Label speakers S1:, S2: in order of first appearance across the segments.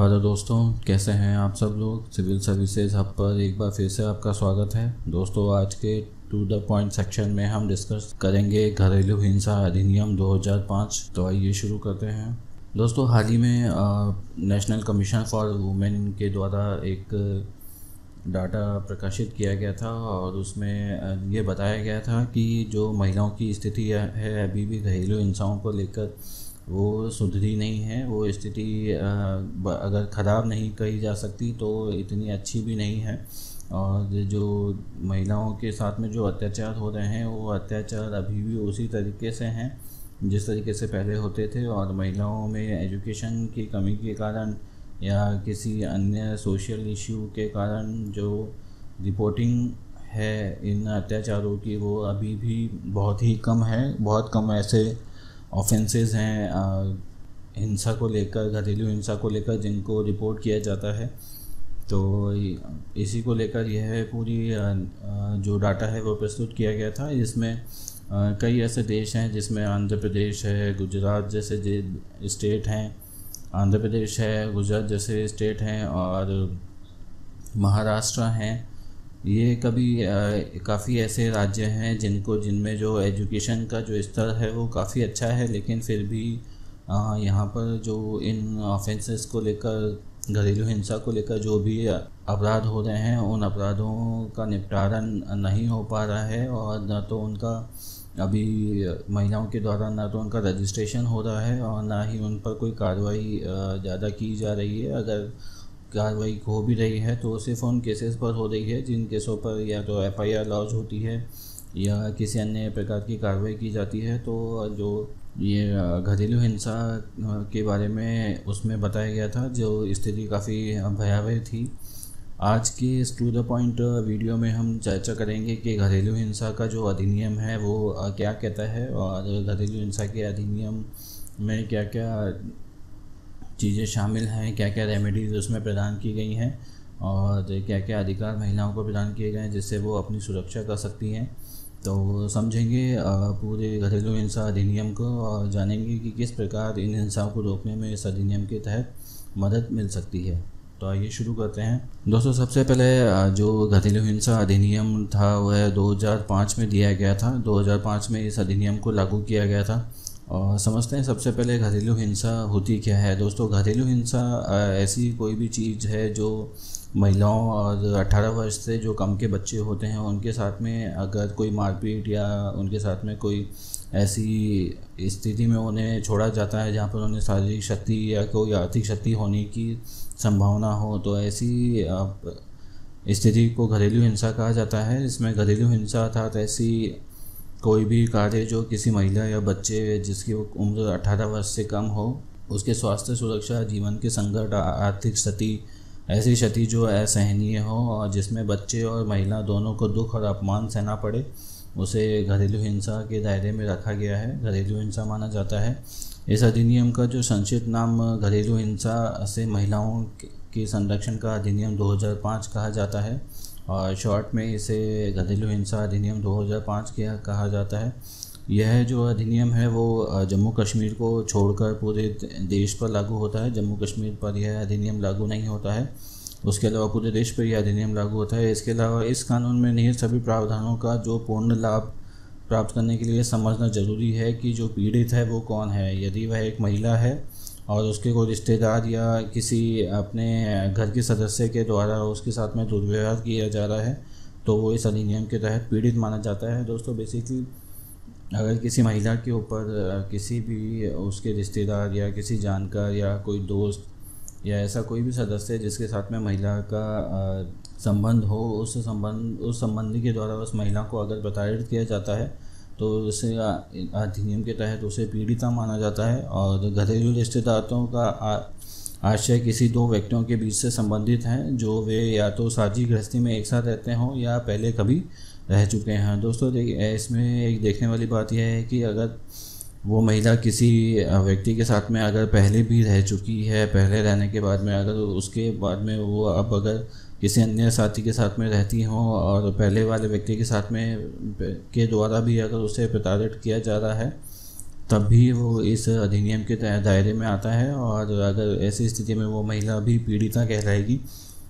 S1: Hello दोस्तों, कैसे हैं आप सब लोग? सिविल सर्विसेज़ हब पर एक बार फिर से आपका स्वागत है। दोस्तों, आज के टू द पॉइंट सेक्शन में हम डिस्कस करेंगे घरेलू हिंसा अधिनियम 2005 तो आइए शुरू करते हैं। दोस्तों, हाल ही में नेशनल कमीशन फॉर वुमेन के द्वारा एक डाटा प्रकाशित किया गया था और उसमें ये बताया गया था कि जो महिलाओं की स्थिति है अभी भी घरेलू हिंसाओं को लेकर वो सुधरी नहीं है, वो स्थिति अगर ख़राब नहीं कही जा सकती तो इतनी अच्छी भी नहीं है। और जो महिलाओं के साथ में जो अत्याचार हो रहे हैं, वो अत्याचार अभी भी उसी तरीके से हैं, जिस तरीके से पहले होते थे। और महिलाओं में एजुकेशन की कमी के कारण या किसी अन्य सोशल इशू के कारण जो रिपोर्टिंग है इन अत्याचारों की, वो अभी भी बहुत ही कम है, बहुत कम ऐसे ऑफेंसेस हैं हिंसा को लेकर, घरेलू हिंसा को लेकर जिनको रिपोर्ट किया जाता है। तो इसी को लेकर यह पूरी जो डाटा है वो प्रस्तुत किया गया था। इसमें कई ऐसे देश हैं जिसमें आंध्र प्रदेश है, गुजरात जैसे स्टेट हैं। आंध्र प्रदेश है, गुजरात जैसे स्टेट हैं और महाराष्ट्र हैं। ये कभी काफ़ी ऐसे राज्य हैं जिनको, जिनमें जो एजुकेशन का जो स्तर है वो काफ़ी अच्छा है, लेकिन फिर भी यहाँ पर जो इन ऑफेंसेस को लेकर, घरेलू हिंसा को लेकर जो भी अपराध हो रहे हैं, उन अपराधों का निपटारा नहीं हो पा रहा है और न तो उनका, अभी महिलाओं के द्वारा ना तो उनका रजिस्ट्रेशन हो रहा है और ना ही उन पर कोई कार्रवाई ज़्यादा की जा रही है। अगर कार्रवाई हो भी रही है तो सिर्फ़ उन केसेस पर हो रही है, जिन केसों पर या तो एफ़ आई लॉन्च होती है, या किसी अन्य प्रकार की कार्रवाई की जाती है तो जो ये घरेलू हिंसा के बारे में उसमें बताया गया था, जो स्थिति काफ़ी भयावह थी। आज के इस टू द पॉइंट वीडियो में हम चर्चा करेंगे कि घरेलू हिंसा का जो अधिनियम है, वो क्या कहता है, और घरेलू हिंसा के अधिनियम में क्या क्या चीज़ें शामिल हैं क्या क्या रेमेडीज़ उसमें प्रदान की गई हैं और क्या क्या अधिकार महिलाओं को प्रदान किए गए हैं जिससे वो अपनी सुरक्षा कर सकती हैं। तो समझेंगे पूरे घरेलू हिंसा अधिनियम को और जानेंगे कि किस प्रकार इन हिंसाओं को रोकने में इस अधिनियम के तहत मदद मिल सकती है। तो आइए शुरू करते हैं। दोस्तों, सबसे पहले जो घरेलू हिंसा अधिनियम था, वह 2005 में दिया गया था। 2005 में इस अधिनियम को लागू किया गया था। और समझते हैं, सबसे पहले घरेलू हिंसा होती क्या है? दोस्तों, घरेलू हिंसा ऐसी कोई भी चीज़ है जो महिलाओं और 18 वर्ष से जो कम के बच्चे होते हैं, उनके साथ में अगर कोई मारपीट या उनके साथ में कोई ऐसी स्थिति में उन्हें छोड़ा जाता है, जहाँ पर उन्हें शारीरिक शक्ति या कोई आर्थिक शक्ति होने की संभावना हो तो ऐसी स्थिति को घरेलू हिंसा कहा जाता है। इसमें घरेलू हिंसा अर्थात ऐसी कोई भी कार्य जो किसी महिला या बच्चे जिसकी उम्र 18 वर्ष से कम हो, उसके स्वास्थ्य, सुरक्षा, जीवन के संकट आर्थिक क्षति ऐसी क्षति जो असहनीय हो और जिसमें बच्चे और महिला दोनों को दुख और अपमान सहना पड़े, उसे घरेलू हिंसा के दायरे में रखा गया है। घरेलू हिंसा माना जाता है। इस अधिनियम का जो संक्षिप्त नाम घरेलू हिंसा से महिलाओं के संरक्षण का अधिनियम 2005 कहा जाता है। और शॉर्ट में इसे घरेलू हिंसा अधिनियम 2005 के कहा जाता है। यह जो अधिनियम है, वो जम्मू कश्मीर को छोड़कर पूरे देश पर लागू होता है। जम्मू कश्मीर पर यह अधिनियम लागू नहीं होता है। उसके अलावा पूरे देश पर यह अधिनियम लागू होता है। इसके अलावा इस कानून में निहित सभी प्रावधानों का जो पूर्ण लाभ प्राप्त करने के लिए समझना ज़रूरी है कि जो पीड़ित है, वो कौन है? यदि वह एक महिला है और उसके कोई रिश्तेदार या किसी अपने घर के सदस्य के द्वारा उसके साथ में दुर्व्यवहार किया जा रहा है तो वो इस अधिनियम के तहत पीड़ित माना जाता है। दोस्तों बेसिकली अगर किसी महिला के ऊपर, किसी भी उसके रिश्तेदार या किसी जानकार या कोई दोस्त या ऐसा कोई भी सदस्य जिसके साथ में महिला का संबंध हो, उस संबंध, उस संबंधी के द्वारा उस महिला को अगर प्रताड़ित किया जाता है तो उसे अधिनियम के तहत उसे पीड़िता माना जाता है और घरेलू रिश्तेदारों का आशय किसी दो व्यक्तियों के बीच से संबंधित हैं, जो वे या तो साझी गृहस्थी में एक साथ रहते हों या पहले कभी रह चुके हैं। दोस्तों, देखिए, इसमें एक देखने वाली बात यह है कि अगर वो महिला किसी व्यक्ति के साथ में अगर पहले भी रह चुकी है, पहले रहने के बाद में अगर उसके बाद में वो अब अगर किसी अन्य साथी के साथ में रहती हों और पहले वाले व्यक्ति के साथ में, के द्वारा भी अगर उसे प्रताड़ित किया जा रहा है, तब भी वो इस अधिनियम के दायरे में आता है और अगर ऐसी स्थिति में वो महिला भी पीड़िता कहलाएगी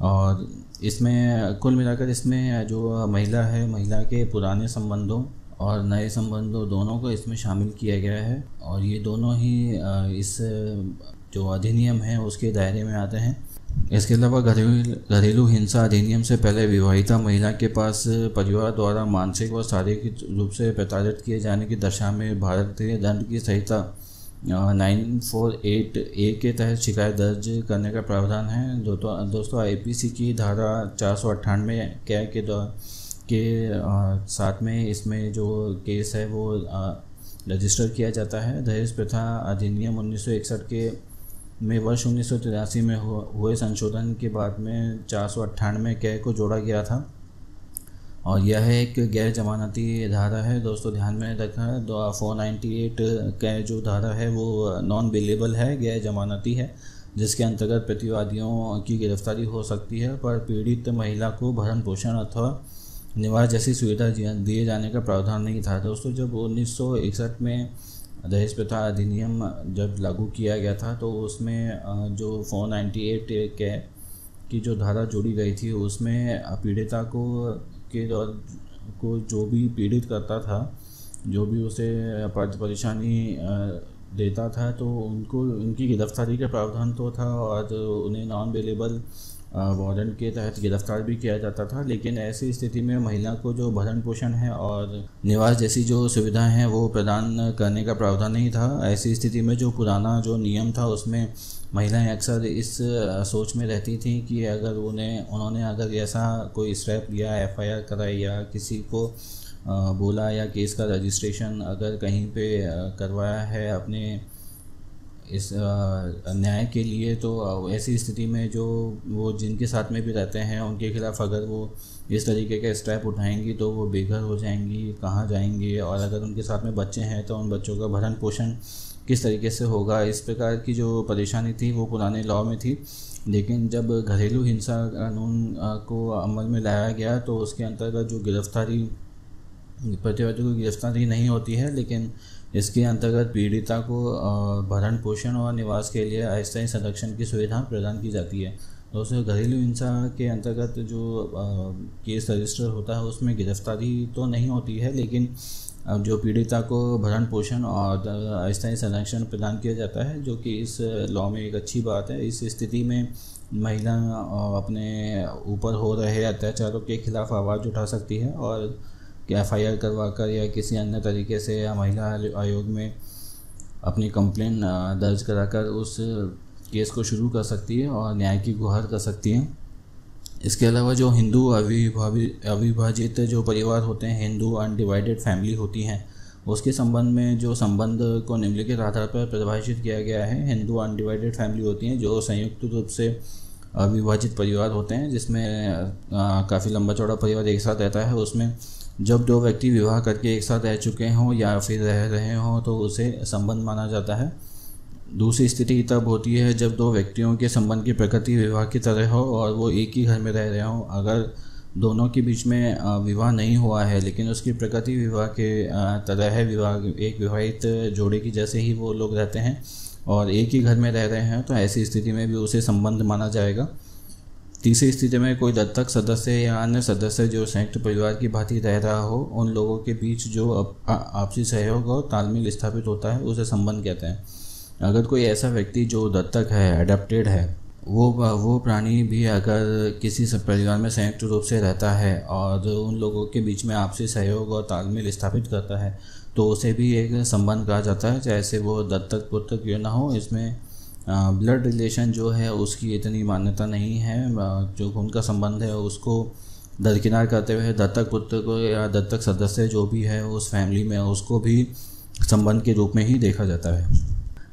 S1: और इसमें, कुल मिलाकर इसमें जो महिला है, महिला के पुराने संबंधों और नए संबंधों दोनों को इसमें शामिल किया गया है और ये दोनों ही इस जो अधिनियम है उसके दायरे में आते हैं। इसके अलावा घरेलू घरेलू हिंसा अधिनियम से पहले विवाहिता महिला के पास परिवार द्वारा मानसिक व शारीरिक रूप से प्रताड़ित किए जाने की दशा में भारतीय दंड की संहिता नाइन फोर एट ए के तहत शिकायत दर्ज करने का प्रावधान है। दोस्तों दोस्तों आईपीसी की धारा चार सौ अट्ठानवे क्या के के आ, साथ में इसमें जो केस है वो रजिस्टर किया जाता है। दहेज प्रथा अधिनियम उन्नीस सौ इकसठ के में वर्ष उन्नीस सौ तिरासी में हुए संशोधन के बाद में चार सौ अट्ठानवे कै को जोड़ा गया था। और यह एक गैर जमानती धारा है। दोस्तों, ध्यान में रखा दो, फोर नाइन्टी एट कै जो धारा है, वो नॉन बिलेबल है, गैर जमानती है, जिसके अंतर्गत प्रतिवादियों की गिरफ्तारी हो सकती है, पर पीड़ित महिला को भरण पोषण अथवा निवास जैसी सुविधा दिए जाने का प्रावधान नहीं था। दोस्तों, जब उन्नीस सौ इकसठ में दहेज प्रथा अधिनियम जब लागू किया गया था तो उसमें जो फोर नाइन्टी एट के, की जो धारा जोड़ी गई थी, उसमें पीड़िता को, के को जो भी पीड़ित करता था, जो भी उसे परेशानी देता था तो उनको, उनकी गिरफ्तारी का प्रावधान तो था, और उन्हें नॉन अवेलेबल वारंट के तहत गिरफ़्तार भी किया जाता था, लेकिन ऐसी स्थिति में महिला को जो भरण पोषण है और निवास जैसी जो सुविधाएँ हैं वो प्रदान करने का प्रावधान नहीं था। ऐसी स्थिति में जो पुराना जो नियम था उसमें महिलाएँ अक्सर इस सोच में रहती थी कि अगर उन्हें, उन्होंने अगर ऐसा कोई स्टेप लिया एफ़ आई आर कराई या किसी को बोला या केस का रजिस्ट्रेशन अगर कहीं पे करवाया है अपने इस न्याय के लिए तो ऐसी स्थिति में जो वो जिनके साथ में भी रहते हैं, उनके खिलाफ़ अगर वो इस तरीके के स्टेप उठाएँगी तो वो बेघर हो जाएँगी, कहाँ जाएँगे? और अगर उनके साथ में बच्चे हैं तो उन बच्चों का भरण पोषण किस तरीके से होगा? इस प्रकार की जो परेशानी थी वो पुराने लॉ में थी, लेकिन जब घरेलू हिंसा कानून को अमल में लाया गया तो उसके अंतर्गत जो गिरफ्तारी, प्रतिवादी को गिरफ्तारी नहीं होती है, लेकिन इसके अंतर्गत पीड़िता को भरण पोषण और निवास के लिए अस्थायी संरक्षण की सुविधा प्रदान की जाती है। दोस्तों, घरेलू हिंसा के अंतर्गत जो केस रजिस्टर होता है, उसमें गिरफ्तारी तो नहीं होती है, लेकिन जो पीड़िता को भरण पोषण और अस्थायी संरक्षण प्रदान किया जाता है, जो कि इस लॉ में एक अच्छी बात है। इस स्थिति में महिला अपने ऊपर हो रहे अत्याचारों के खिलाफ आवाज़ उठा सकती है और एफ़ आई आर करवा कर या किसी अन्य तरीके से या महिला आयोग में अपनी कंप्लेन दर्ज कराकर उस केस को शुरू कर सकती है और न्याय की गुहार कर सकती है। इसके अलावा जो हिंदू अविभाजित अविभाजित जो परिवार होते हैं, हिंदू अनडिवाइडेड फैमिली होती हैं, उसके संबंध में जो संबंध को निम्नलिखित आधार पर परिभाषित किया गया है, हिंदू अनडिवाइडेड फैमिली होती हैं, जो संयुक्त रूप से अविभाजित परिवार होते हैं, जिसमें काफ़ी लंबा चौड़ा परिवार एक साथ रहता है, उसमें जब दो व्यक्ति विवाह करके एक साथ रह चुके हों या फिर रह रहे हों तो उसे संबंध माना जाता है। दूसरी स्थिति तब होती है जब दो व्यक्तियों के संबंध की प्रकृति विवाह की तरह हो और वो एक ही घर में रह रहे हों। अगर दोनों के बीच में विवाह नहीं हुआ है, लेकिन उसकी प्रकृति विवाह के तरह है, विवाह, एक विवाहित जोड़े की जैसे ही वो लोग रहते हैं और एक ही घर में रह रहे हैं तो ऐसी स्थिति में भी उसे संबंध माना जाएगा। तीसरी स्थिति में कोई दत्तक सदस्य या अन्य सदस्य जो संयुक्त परिवार की भांति रह रहा हो, उन लोगों के बीच जो आपसी सहयोग और तालमेल स्थापित होता है, उसे संबंध कहते हैं। अगर कोई ऐसा व्यक्ति जो दत्तक है अडेप्टेड है, वो वो प्राणी भी अगर किसी परिवार में संयुक्त रूप से रहता है और उन लोगों के बीच में आपसी सहयोग और तालमेल स्थापित करता है तो उसे भी एक संबंध कहा जाता है, चाहे वो दत्तक पुत्र क्यों ना हो, इसमें ब्लड रिलेशन जो है, उसकी इतनी मान्यता नहीं है। जो खून का संबंध है, उसको दरकिनार करते हुए दत्तक पुत्र को या दत्तक सदस्य जो भी है, उस फैमिली में उसको भी संबंध के रूप में ही देखा जाता है।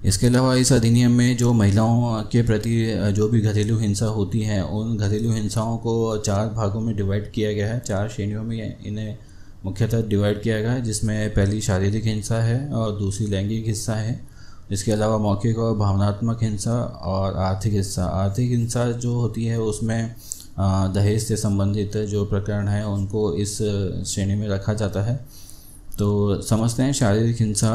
S1: इसके अलावा इस अधिनियम में जो महिलाओं के प्रति जो भी घरेलू हिंसा होती है, उन घरेलू हिंसाओं को चार भागों में डिवाइड किया गया है। चार श्रेणियों में इन्हें मुख्यतः डिवाइड किया गया है, जिसमें पहली शारीरिक हिंसा है और दूसरी लैंगिक हिस्सा है। इसके अलावा मौखिक और भावनात्मक हिंसा और आर्थिक हिंसा। आर्थिक हिंसा जो होती है, उसमें दहेज से संबंधित जो प्रकरण है, उनको इस श्रेणी में रखा जाता है। तो समझते हैं शारीरिक हिंसा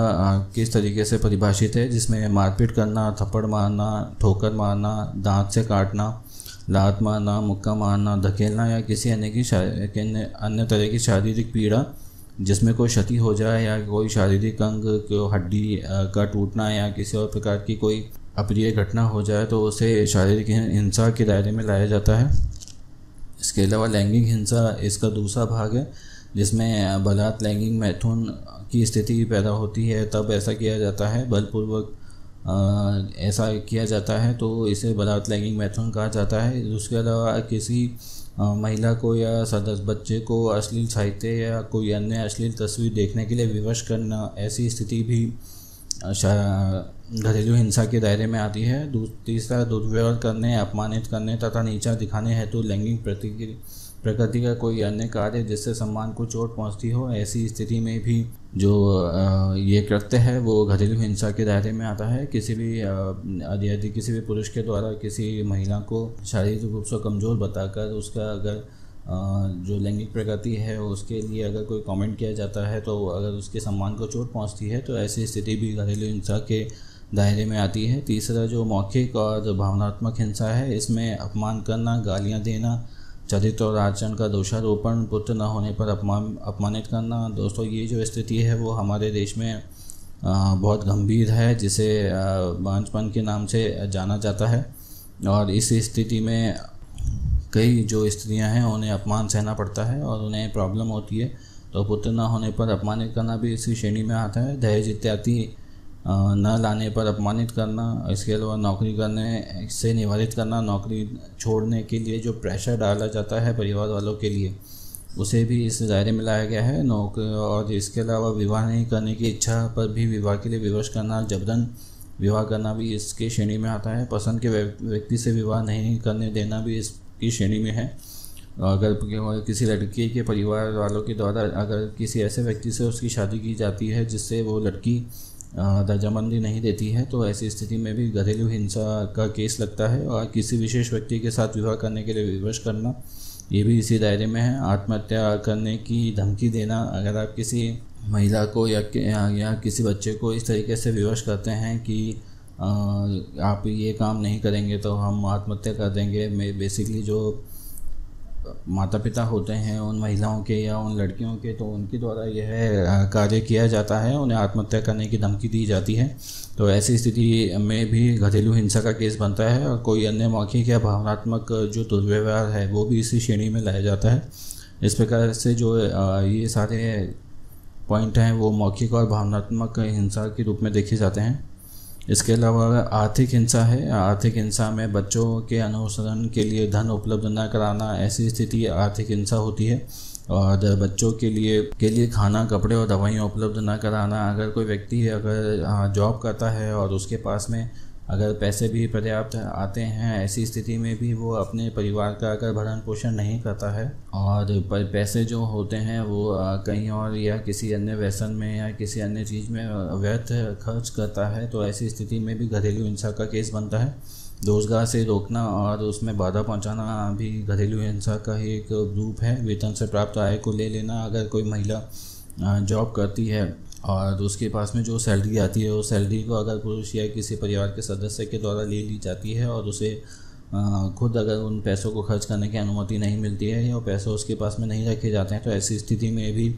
S1: किस तरीके से परिभाषित है, जिसमें मारपीट करना, थप्पड़ मारना, ठोकर मारना, दांत से काटना, लात मारना, मुक्का मारना, धकेलना या किसी अन्य की अन्य तरह की शारीरिक पीड़ा जिसमें कोई क्षति हो जाए या कोई शारीरिक अंग को हड्डी का टूटना या किसी और प्रकार की कोई अप्रिय घटना हो जाए तो उसे शारीरिक हिंसा के दायरे में लाया जाता है। इसके अलावा लैंगिक हिंसा इसका दूसरा भाग है, जिसमें बलात् लैंगिक मैथुन की स्थिति पैदा होती है, तब ऐसा किया जाता है, बलपूर्वक ऐसा किया जाता है तो इसे बलात् लैंगिक मैथुन कहा जाता है। उसके अलावा किसी महिला को या सदस्य, बच्चे को अश्लील साहित्य या कोई अन्य अश्लील तस्वीर देखने के लिए विवश करना, ऐसी स्थिति भी घरेलू हिंसा के दायरे में आती है। तीसरा, दुर्व्यवहार करने, अपमानित करने तथा नीचा दिखाने हेतु तो लैंगिक प्रतिक्रिया प्रकृति का कोई अन्य कार्य जिससे सम्मान को चोट पहुँचती हो, ऐसी स्थिति में भी जो ये कृत्य है, वो घरेलू हिंसा के दायरे में आता है। किसी भी यदि किसी भी पुरुष के द्वारा किसी महिला को शारीरिक रूप से कमज़ोर बताकर उसका अगर जो लैंगिक प्रगति है, उसके लिए अगर कोई कमेंट किया जाता है तो अगर उसके सम्मान को चोट पहुँचती है तो ऐसी स्थिति भी घरेलू हिंसा के दायरे में आती है। तीसरा जो मौखिक और भावनात्मक हिंसा है, इसमें अपमान करना, गालियाँ देना चरित्र और आचरण का दोषारोपण पुत्र न होने पर अपमान, अपमानित करना। दोस्तों, ये जो स्थिति है, वो हमारे देश में बहुत गंभीर है, जिसे बांझपन के नाम से जाना जाता है। और इस स्थिति में कई जो स्त्रियाँ हैं, उन्हें अपमान सहना पड़ता है और उन्हें प्रॉब्लम होती है। तो पुत्र न होने पर अपमानित करना भी इसी श्रेणी में आता है। दहेज इत्यादि न लाने पर अपमानित करना, इसके अलावा नौकरी करने से निवारित करना, नौकरी छोड़ने के लिए जो प्रेशर डाला जाता है परिवार वालों के लिए, उसे भी इस दायरे में लाया गया है। नौकरी और इसके अलावा विवाह नहीं करने की इच्छा पर भी विवाह के लिए विवश करना, जबरन विवाह करना भी इसके श्रेणी में आता है। पसंद के व्यक्ति से विवाह नहीं करने देना भी इसकी श्रेणी में है। अगर किसी लड़की के परिवार वालों के द्वारा, अगर किसी ऐसे व्यक्ति से उसकी शादी की जाती है, जिससे वो लड़की दर्जाबंदी नहीं देती है तो ऐसी स्थिति में भी घरेलू हिंसा का केस लगता है और किसी विशेष व्यक्ति के साथ विवाह करने के लिए विवश करना ये भी इसी दायरे में है। आत्महत्या करने की धमकी देना अगर आप किसी महिला को या, या, या किसी बच्चे को इस तरीके से विवश करते हैं कि आ, आप ये काम नहीं करेंगे तो हम आत्महत्या कर देंगे बेसिकली जो माता पिता होते हैं उन महिलाओं के या उन लड़कियों के तो उनके द्वारा यह कार्य किया जाता है, उन्हें आत्महत्या करने की धमकी दी जाती है। तो ऐसी स्थिति में भी घरेलू हिंसा का केस बनता है और कोई अन्य मौखिक या भावनात्मक जो दुर्व्यवहार है, वो भी इसी श्रेणी में लाया जाता है। इस प्रकार से जो ये सारे पॉइंट हैं, वो मौखिक और भावनात्मक हिंसा के रूप में देखे जाते हैं। इसके अलावा आर्थिक हिंसा है। आर्थिक हिंसा में बच्चों के अनुसरण के लिए धन उपलब्ध न कराना ऐसी स्थिति आर्थिक हिंसा होती है। और बच्चों के लिए के लिए खाना, कपड़े और दवाइयाँ उपलब्ध न कराना। अगर कोई व्यक्ति अगर जॉब करता है और उसके पास में अगर पैसे भी पर्याप्त आते हैं, ऐसी स्थिति में भी वो अपने परिवार का अगर भरण पोषण नहीं करता है और पैसे जो होते हैं, वो कहीं और या किसी अन्य व्यसन में या किसी अन्य चीज़ में व्यर्थ खर्च करता है तो ऐसी स्थिति में भी घरेलू हिंसा का केस बनता है। रोज़गार से रोकना और उसमें बाधा पहुंचाना भी घरेलू हिंसा का ही एक रूप है। वेतन से प्राप्त आय को ले लेना, अगर कोई महिला जॉब करती है और उसके पास में जो सैलरी आती है, उस सैलरी को अगर पुरुष या किसी परिवार के सदस्य के द्वारा ले ली जाती है और उसे खुद अगर उन पैसों को खर्च करने की अनुमति नहीं मिलती है या पैसे उसके पास में नहीं रखे जाते हैं तो ऐसी स्थिति में भी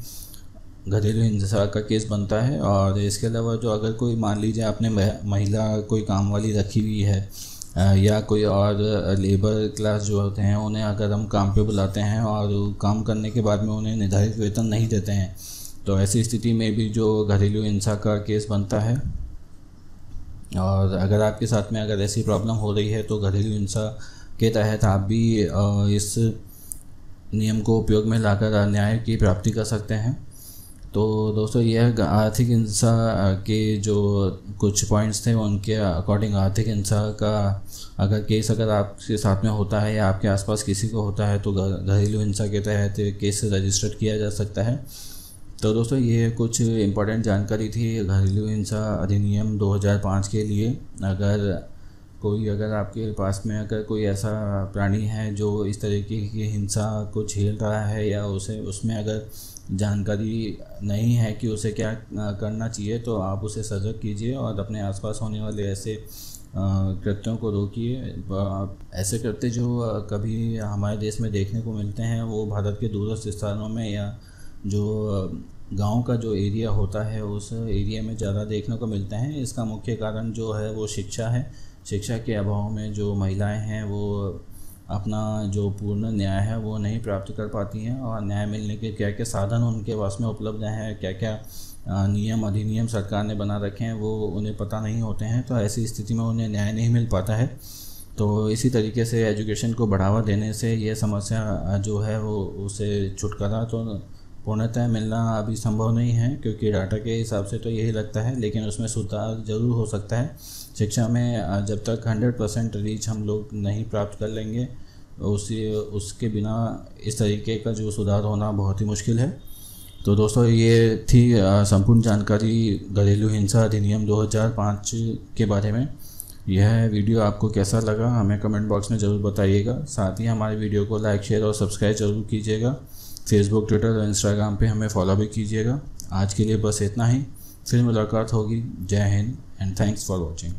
S1: घरेलू हिंसा का केस बनता है। और इसके अलावा जो अगर कोई, मान लीजिए आपने महिला कोई काम वाली रखी हुई है या कोई और लेबर क्लास जो होते हैं, उन्हें अगर हम काम पे बुलाते हैं और काम करने के बाद में उन्हें निर्धारित वेतन नहीं देते हैं तो ऐसी स्थिति में भी जो घरेलू हिंसा का केस बनता है, और अगर आपके साथ में अगर ऐसी प्रॉब्लम हो रही है तो घरेलू हिंसा के तहत आप भी इस नियम को उपयोग में लाकर न्याय की प्राप्ति कर सकते हैं। तो दोस्तों, यह आर्थिक हिंसा के जो कुछ पॉइंट्स थे, उनके अकॉर्डिंग आर्थिक हिंसा का अगर केस अगर आपके साथ में होता है या आपके आसपास किसी को होता है तो घरेलू हिंसा के तहत केस रजिस्टर्ड किया जा सकता है। तो दोस्तों, ये कुछ इम्पोर्टेंट जानकारी थी घरेलू हिंसा अधिनियम 2005 के लिए। अगर कोई, अगर आपके पास में अगर कोई ऐसा प्राणी है जो इस तरीके की हिंसा को झेल रहा है या उसे, उसमें अगर जानकारी नहीं है कि उसे क्या करना चाहिए तो आप उसे सजग कीजिए और अपने आसपास होने वाले ऐसे कृत्यों को रोकिए। ऐसे कृत्य जो कभी हमारे देश में देखने को मिलते हैं, वो भारत के दूरस्थ स्थानों में या जो गाँव का जो एरिया होता है, उस एरिया में ज़्यादा देखने को मिलते हैं। इसका मुख्य कारण जो है, वो शिक्षा है। शिक्षा के अभाव में जो महिलाएँ हैं, वो अपना जो पूर्ण न्याय है, वो नहीं प्राप्त कर पाती हैं। और न्याय मिलने के क्या क्या साधन उनके पास में उपलब्ध हैं क्या क्या नियम, अधिनियम सरकार ने बना रखे हैं, वो उन्हें पता नहीं होते हैं। तो ऐसी स्थिति में उन्हें न्याय नहीं मिल पाता है। तो इसी तरीके से एजुकेशन को बढ़ावा देने से ये समस्या जो है, वो उसे छुटकारा तो पूर्णतः मिलना अभी संभव नहीं है, क्योंकि डाटा के हिसाब से तो यही लगता है, लेकिन उसमें सुधार ज़रूर हो सकता है। शिक्षा में जब तक हंड्रेड परसेंट रीच हम लोग नहीं प्राप्त कर लेंगे, उसी, उसके बिना इस तरीके का जो सुधार होना बहुत ही मुश्किल है। तो दोस्तों, ये थी संपूर्ण जानकारी घरेलू हिंसा अधिनियम 2005 के बारे में। यह वीडियो आपको कैसा लगा, हमें कमेंट बॉक्स में ज़रूर बताइएगा। साथ ही हमारे वीडियो को लाइक, शेयर और सब्सक्राइब ज़रूर कीजिएगा। फेसबुक ट्विटर और इंस्टाग्राम पे हमें फॉलो भी कीजिएगा। आज के लिए बस इतना ही। फिर मुलाकात होगी। जय Hind and thanks for watching